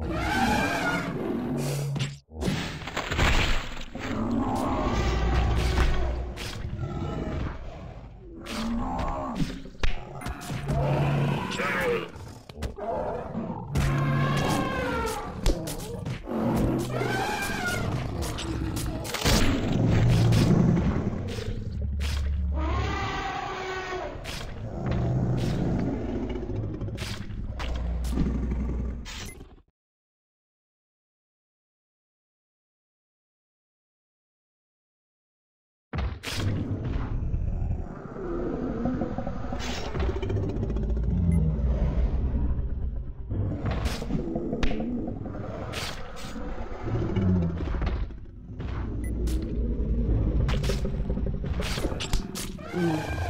Oh. You